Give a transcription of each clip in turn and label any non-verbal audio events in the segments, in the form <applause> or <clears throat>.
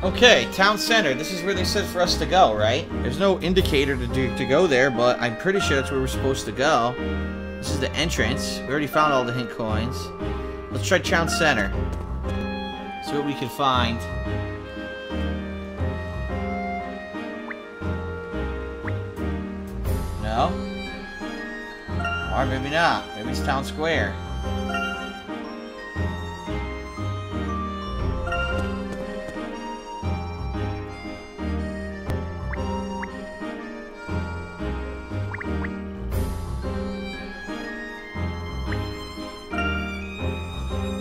Okay, town center. This is where they said for us to go, right? There's no indicator to do to go there, but I'm pretty sure that's where we're supposed to go. This is the entrance. We already found all the hint coins. Let's try town center. See what we can find. No? Or maybe not. Maybe it's town square.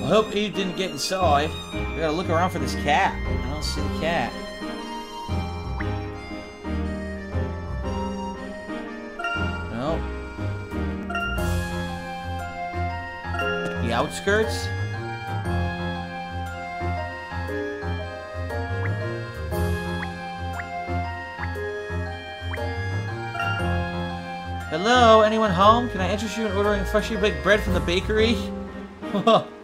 I hope Eve didn't get inside. We gotta look around for this cat. I don't see the cat. No. The outskirts? Hello, anyone home? Can I interest you in ordering freshly baked bread from the bakery? <laughs>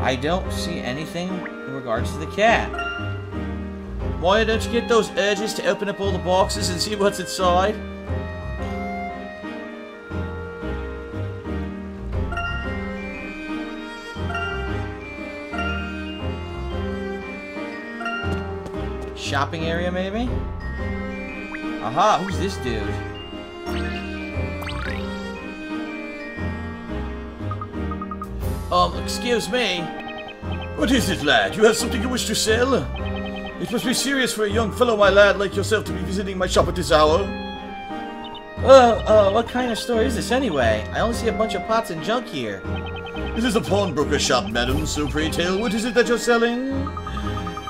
I don't see anything in regards to the cat. Why don't you get those urges to open up all the boxes and see what's inside? Shopping area, maybe? Aha, who's this dude? Um, excuse me. What is it, lad? You have something you wish to sell? It must be serious for a young fellow, my lad, like yourself to be visiting my shop at this hour. Uh, uh, what kind of store is this anyway? I only see a bunch of pots and junk here. This is a pawnbroker shop, madam, so pray tell, what is it that you're selling?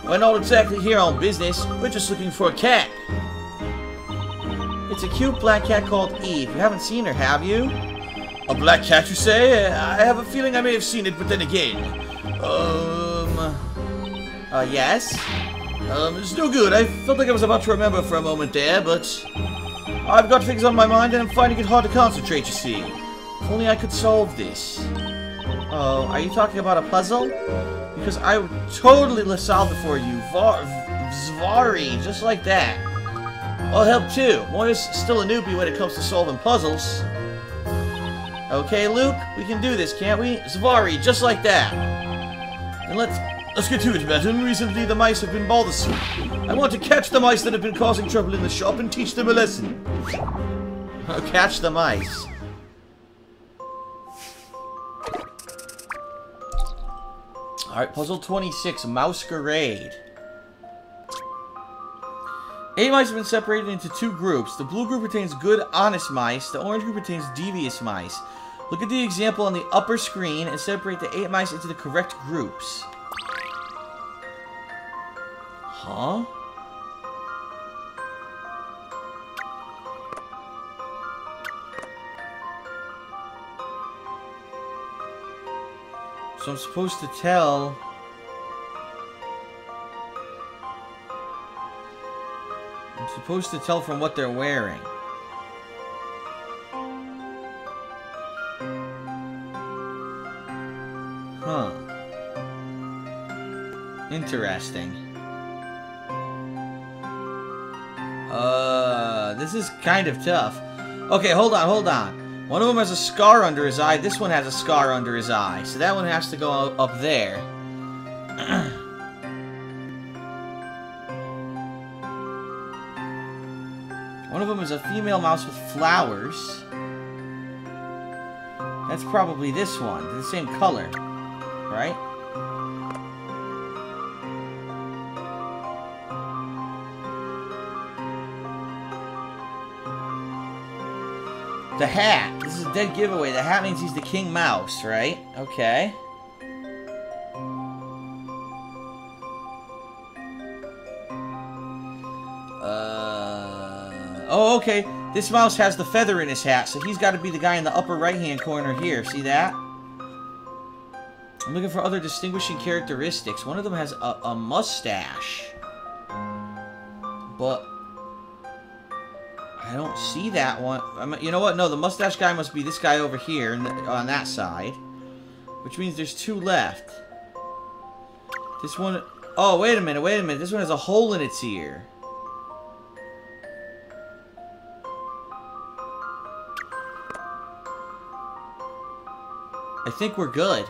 We're not exactly here on business, we're just looking for a cat. It's a cute black cat called Eve. You haven't seen her, have you? A black cat, you say? I have a feeling I may have seen it, but then again. Um. Uh, yes? Um, it's no good. I felt like I was about to remember for a moment there, but. I've got things on my mind and I'm finding it hard to concentrate, you see. If only I could solve this. Oh, are you talking about a puzzle? Because I would totally solve it for you. Var Zvari, just like that. I'll help too. Maya's still a newbie when it comes to solving puzzles. Okay, Luke, we can do this, can't we? Zvari, just like that. And let's let's get to it, madam. Recently, the mice have been bothersome. I want to catch the mice that have been causing trouble in the shop and teach them a lesson. <laughs> catch the mice. Alright, puzzle 26, Masquerade. Eight mice have been separated into two groups. The blue group contains good, honest mice. The orange group contains devious mice. Look at the example on the upper screen and separate the eight mice into the correct groups. Huh? So I'm supposed to tell... supposed to tell from what they're wearing. Huh. Interesting. Uh, this is kind of tough. Okay, hold on, hold on. One of them has a scar under his eye. This one has a scar under his eye. So that one has to go up there. <clears throat> a female mouse with flowers. That's probably this one. The same color. Right? The hat. This is a dead giveaway. The hat means he's the king mouse, right? Okay. Okay. This mouse has the feather in his hat, so he's got to be the guy in the upper right-hand corner here. See that? I'm looking for other distinguishing characteristics. One of them has a, a mustache. But... I don't see that one. I mean, you know what? No, the mustache guy must be this guy over here on that side. Which means there's two left. This one... Oh, wait a minute, wait a minute. This one has a hole in its ear. I think we're good.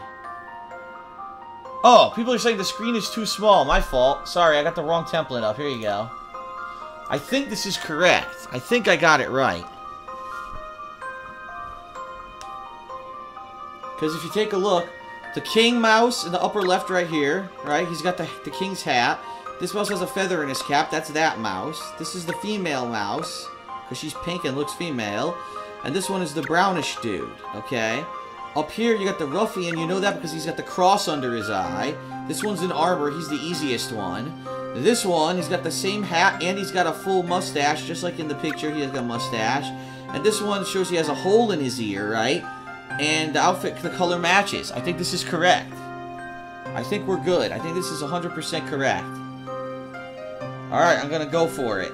Oh, people are saying the screen is too small. My fault. Sorry, I got the wrong template up. Here you go. I think this is correct. I think I got it right. Because if you take a look, the king mouse in the upper left right here, right? He's got the, the king's hat. This mouse has a feather in his cap. That's that mouse. This is the female mouse, because she's pink and looks female. And this one is the brownish dude, okay? Up here, you got the ruffian. You know that because he's got the cross under his eye. This one's an arbor. He's the easiest one. This one, he's got the same hat and he's got a full mustache, just like in the picture, he has a mustache. And this one shows he has a hole in his ear, right? And the outfit, the color matches. I think this is correct. I think we're good. I think this is 100% correct. Alright, I'm gonna go for it.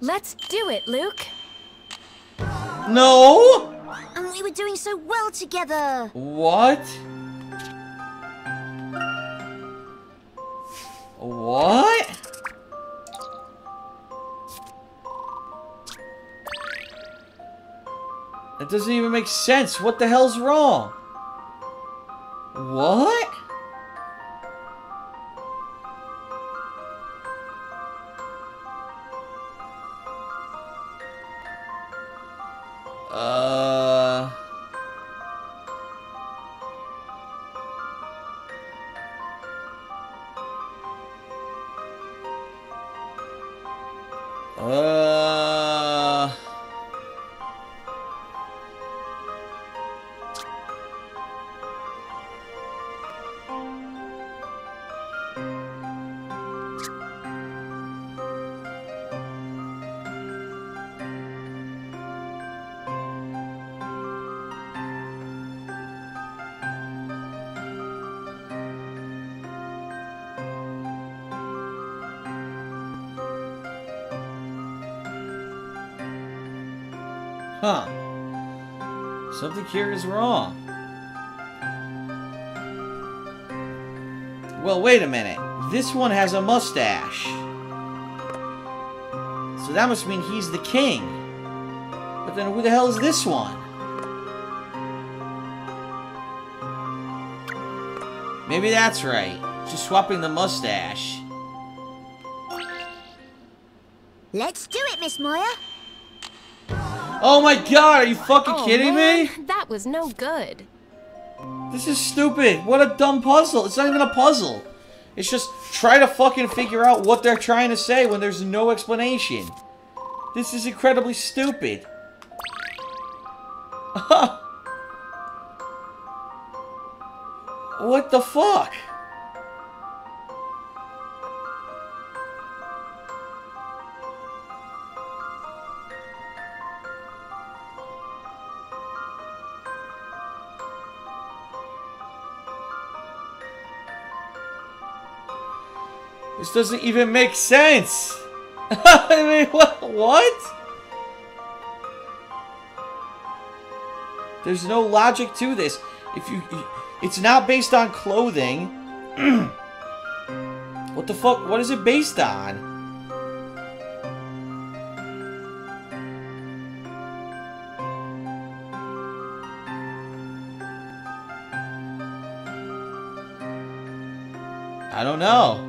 Let's do it, Luke. No! And we were doing so well together. What? What? That doesn't even make sense. What the hell's wrong? What? Huh. Something here is wrong. Well, wait a minute. This one has a mustache. So that must mean he's the king. But then who the hell is this one? Maybe that's right. Just swapping the mustache. Let's do it, Miss Maya. Oh my god, are you fucking oh, kidding man, me? That was no good. This is stupid. What a dumb puzzle. It's not even a puzzle. It's just try to fucking figure out what they're trying to say when there's no explanation. This is incredibly stupid. <laughs> what the fuck? This doesn't even make sense. <laughs> I mean, what? What? There's no logic to this. If you, it's not based on clothing. <clears throat> what the fuck? What is it based on? I don't know.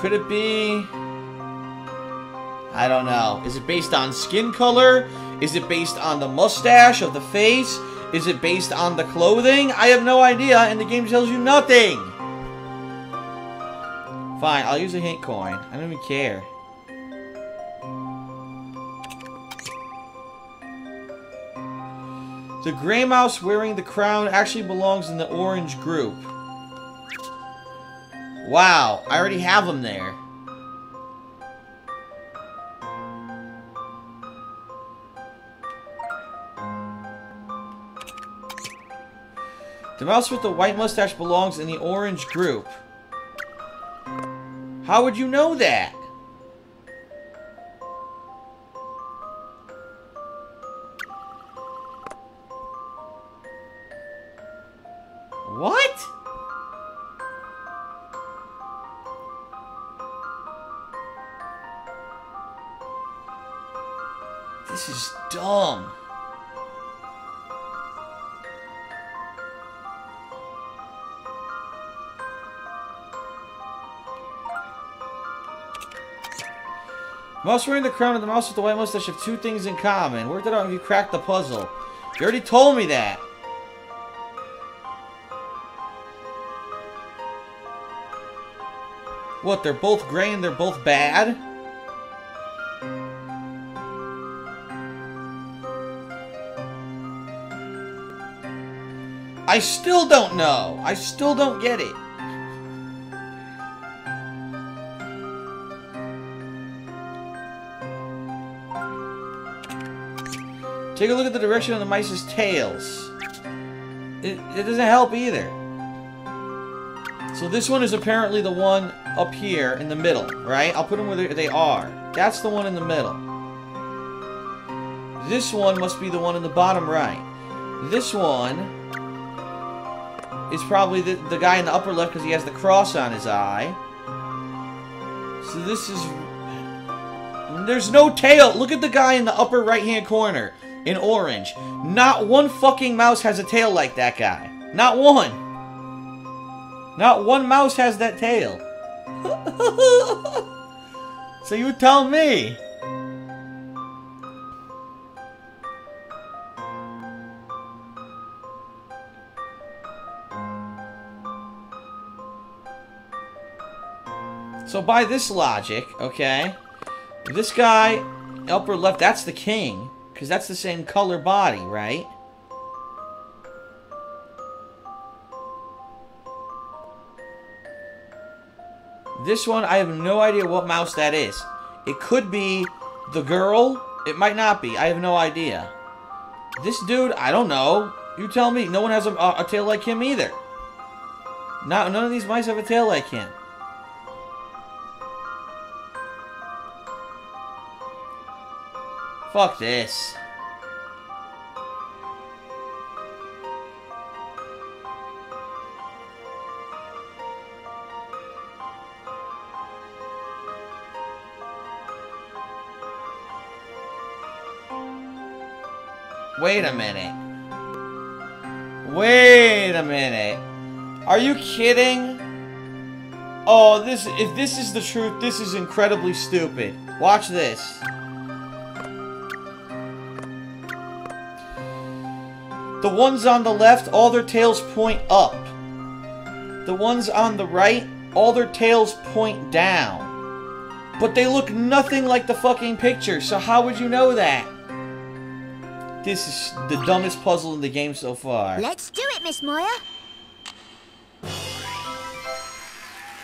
Could it be... I don't know. Is it based on skin color? Is it based on the mustache of the face? Is it based on the clothing? I have no idea, and the game tells you nothing! Fine, I'll use a hint coin. I don't even care. The gray mouse wearing the crown actually belongs in the orange group. Wow, I already have them there. The mouse with the white mustache belongs in the orange group. How would you know that? Mouse wearing the crown and the mouse with the white mustache have two things in common. Worked it out you cracked the puzzle. You already told me that. What, they're both gray and they're both bad? I still don't know. I still don't get it. Take a look at the direction of the mice's tails. It, it doesn't help either. So this one is apparently the one up here in the middle, right? I'll put them where they are. That's the one in the middle. This one must be the one in the bottom right. This one is probably the, the guy in the upper left because he has the cross on his eye. So this is... There's no tail. Look at the guy in the upper right-hand corner in orange. Not one fucking mouse has a tail like that guy. Not one. Not one mouse has that tail. <laughs> so you tell me. So by this logic, okay, this guy, upper left, that's the king. Because that's the same color body, right? This one, I have no idea what mouse that is. It could be the girl. It might not be. I have no idea. This dude, I don't know. You tell me. No one has a, a, tail like him either. Not, none of these mice have a tail like him. Fuck this. Wait a minute. Wait a minute. Are you kidding? Oh, this if this is the truth, this is incredibly stupid. Watch this. The ones on the left, all their tails point up. The ones on the right, all their tails point down. But they look nothing like the fucking picture, so how would you know that? This is the dumbest puzzle in the game so far. Let's do it, Miss Maya.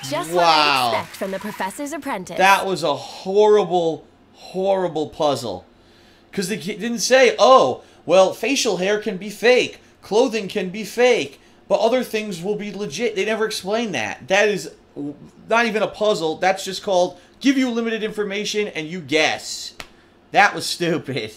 Just wow. what I expect from the professor's apprentice. That was a horrible, horrible puzzle. Because they didn't say, oh, well, facial hair can be fake, clothing can be fake, but other things will be legit. They never explain that. That is not even a puzzle. That's just called give you limited information and you guess. That was stupid.